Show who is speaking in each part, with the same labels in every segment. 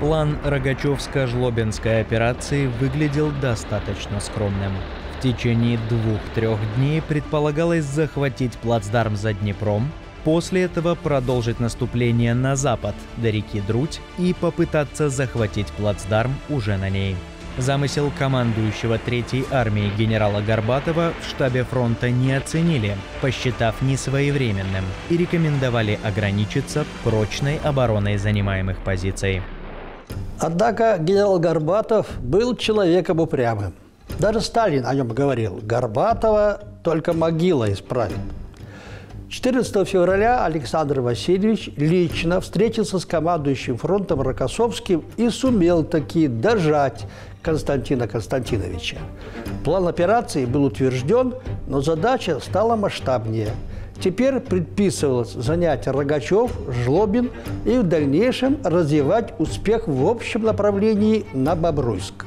Speaker 1: План Рогачевско-Жлобинской операции выглядел достаточно скромным. В течение двух-трех дней предполагалось захватить плацдарм за Днепром, после этого продолжить наступление на запад до реки Друдь и попытаться захватить плацдарм уже на ней. Замысел командующего Третьей армии генерала Горбатова в штабе фронта не оценили, посчитав несвоевременным, и рекомендовали ограничиться прочной обороной занимаемых позиций.
Speaker 2: Однако генерал Горбатов был человеком упрямым. Даже Сталин о нем говорил. Горбатова только могила исправит. 14 февраля Александр Васильевич лично встретился с командующим фронтом Рокоссовским и сумел таки дожать Константина Константиновича. План операции был утвержден, но задача стала масштабнее. Теперь предписывалось занять Рогачев, Жлобин и в дальнейшем развивать успех в общем направлении на Бобруйск.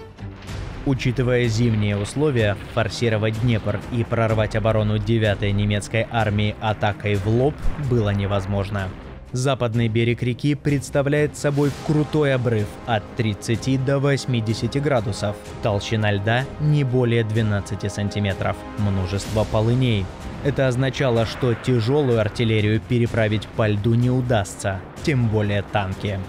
Speaker 1: Учитывая зимние условия, форсировать Днепр и прорвать оборону 9-й немецкой армии атакой в лоб было невозможно. Западный берег реки представляет собой крутой обрыв от 30 до 80 градусов. Толщина льда не более 12 сантиметров. Множество полыней. Это означало, что тяжелую артиллерию переправить по льду не удастся, тем более танки.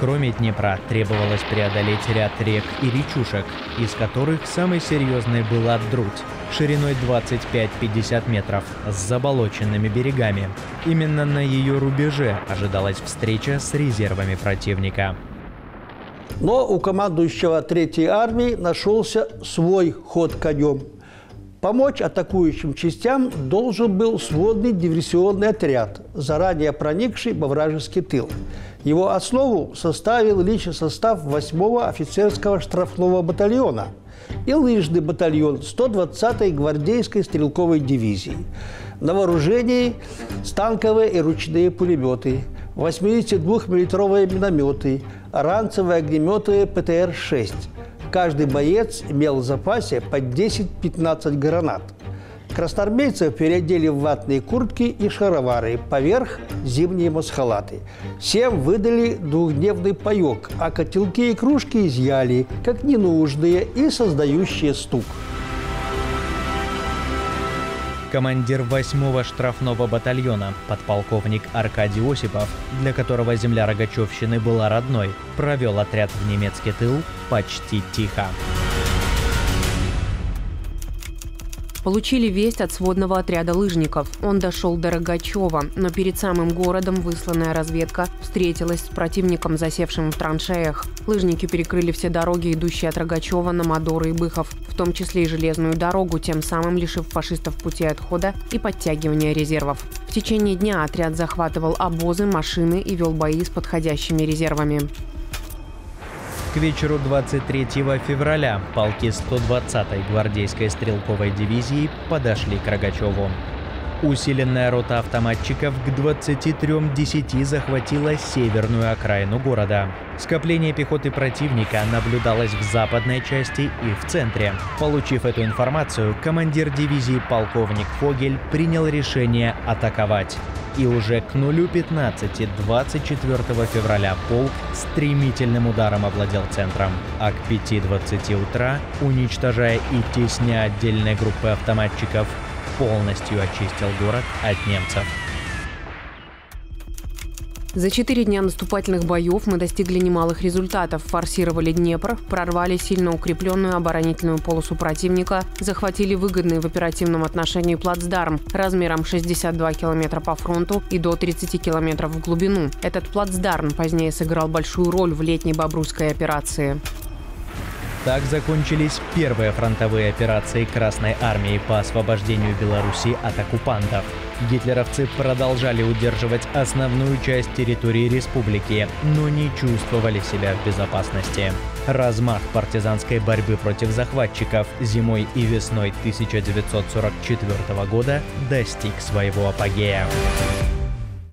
Speaker 1: Кроме Днепра, требовалось преодолеть ряд рек и речушек, из которых самой серьезной была Друдь, шириной 25-50 метров, с заболоченными берегами. Именно на ее рубеже ожидалась встреча с резервами противника.
Speaker 2: Но у командующего Третьей армии нашелся свой ход конем. Помочь атакующим частям должен был сводный диверсионный отряд, заранее проникший во вражеский тыл. Его основу составил личный состав 8-го офицерского штрафного батальона и лыжный батальон 120-й гвардейской стрелковой дивизии. На вооружении станковые и ручные пулеметы, 82-миллитровые минометы, ранцевые огнеметы ПТР-6. Каждый боец имел в запасе по 10-15 гранат – Красноармейцев переодели в ватные куртки и шаровары, поверх зимние масхалаты. Всем выдали двухдневный паек, а котелки и кружки изъяли, как ненужные и создающие стук.
Speaker 1: Командир 8-го штрафного батальона, подполковник Аркадий Осипов, для которого земля Рогачевщины была родной, провел отряд в немецкий тыл почти тихо.
Speaker 3: Получили весть от сводного отряда лыжников. Он дошел до Рогачева, но перед самым городом высланная разведка встретилась с противником, засевшим в траншеях. Лыжники перекрыли все дороги, идущие от Рогачева на Мадоры и Быхов, в том числе и железную дорогу, тем самым лишив фашистов пути отхода и подтягивания резервов. В течение дня отряд захватывал обозы, машины и вел бои с подходящими резервами.
Speaker 1: К вечеру 23 февраля полки 120-й гвардейской стрелковой дивизии подошли к Рогачеву. Усиленная рота автоматчиков к 23.10 захватила северную окраину города. Скопление пехоты противника наблюдалось в западной части и в центре. Получив эту информацию, командир дивизии полковник Фогель принял решение атаковать. И уже к 0.15 24 февраля полк стремительным ударом овладел центром, а к 5.20 утра, уничтожая и тесня отдельные группы автоматчиков, полностью очистил город от немцев.
Speaker 3: За четыре дня наступательных боев мы достигли немалых результатов. Форсировали Днепр, прорвали сильно укрепленную оборонительную полосу противника, захватили выгодный в оперативном отношении плацдарм размером 62 километра по фронту и до 30 километров в глубину. Этот плацдарм позднее сыграл большую роль в летней Бобруйской операции.
Speaker 1: Так закончились первые фронтовые операции Красной Армии по освобождению Беларуси от оккупантов. Гитлеровцы продолжали удерживать основную часть территории республики, но не чувствовали себя в безопасности. Размах партизанской борьбы против захватчиков зимой и весной 1944 года достиг своего апогея.